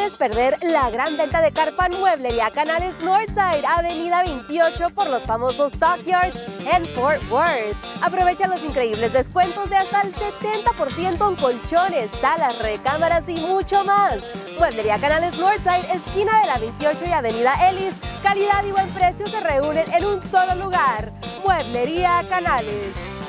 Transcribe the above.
puedes perder la gran venta de carpa en Mueblería Canales Northside, Avenida 28 por los famosos Stockyards en Fort Worth. Aprovecha los increíbles descuentos de hasta el 70% en colchones, salas, recámaras y mucho más. Mueblería Canales Northside, esquina de la 28 y Avenida Ellis. Calidad y buen precio se reúnen en un solo lugar. Mueblería Canales.